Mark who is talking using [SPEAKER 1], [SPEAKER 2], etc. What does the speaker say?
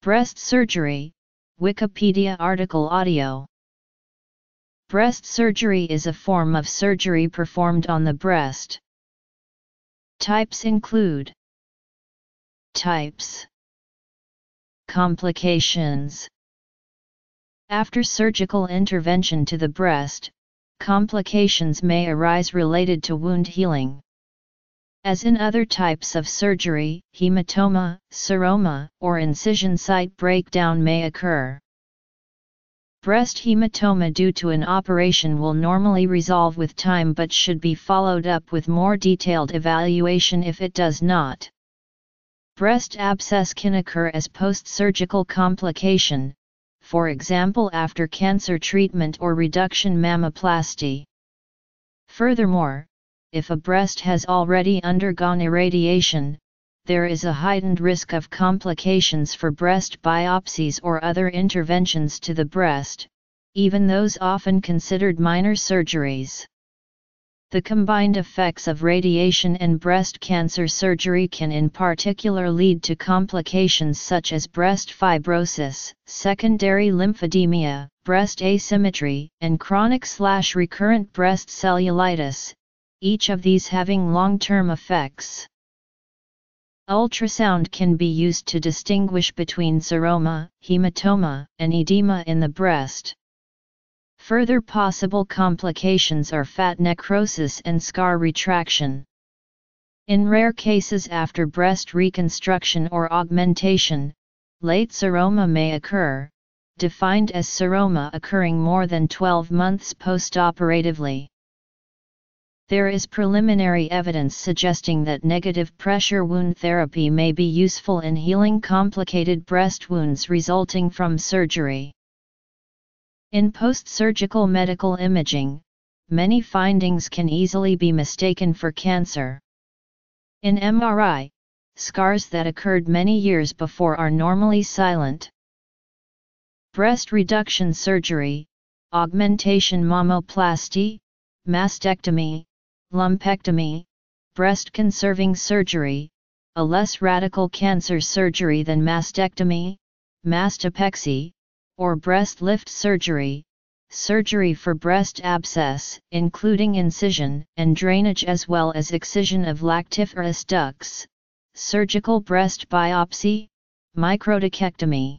[SPEAKER 1] Breast surgery, Wikipedia article audio. Breast surgery is a form of surgery performed on the breast. Types include Types Complications After surgical intervention to the breast, complications may arise related to wound healing. As in other types of surgery, hematoma, seroma, or incision site breakdown may occur. Breast hematoma due to an operation will normally resolve with time but should be followed up with more detailed evaluation if it does not. Breast abscess can occur as post-surgical complication, for example after cancer treatment or reduction mammoplasty. Furthermore, if a breast has already undergone irradiation, there is a heightened risk of complications for breast biopsies or other interventions to the breast, even those often considered minor surgeries. The combined effects of radiation and breast cancer surgery can in particular lead to complications such as breast fibrosis, secondary lymphedema, breast asymmetry, and chronic-recurrent breast cellulitis, each of these having long-term effects. Ultrasound can be used to distinguish between seroma, hematoma, and edema in the breast. Further possible complications are fat necrosis and scar retraction. In rare cases after breast reconstruction or augmentation, late seroma may occur, defined as seroma occurring more than 12 months postoperatively. There is preliminary evidence suggesting that negative pressure wound therapy may be useful in healing complicated breast wounds resulting from surgery. In post-surgical medical imaging, many findings can easily be mistaken for cancer. In MRI, scars that occurred many years before are normally silent. Breast reduction surgery, augmentation mammoplasty, mastectomy, lumpectomy, breast conserving surgery, a less radical cancer surgery than mastectomy, mastopexy, or breast lift surgery, surgery for breast abscess, including incision and drainage as well as excision of lactiferous ducts, surgical breast biopsy, microdochectomy.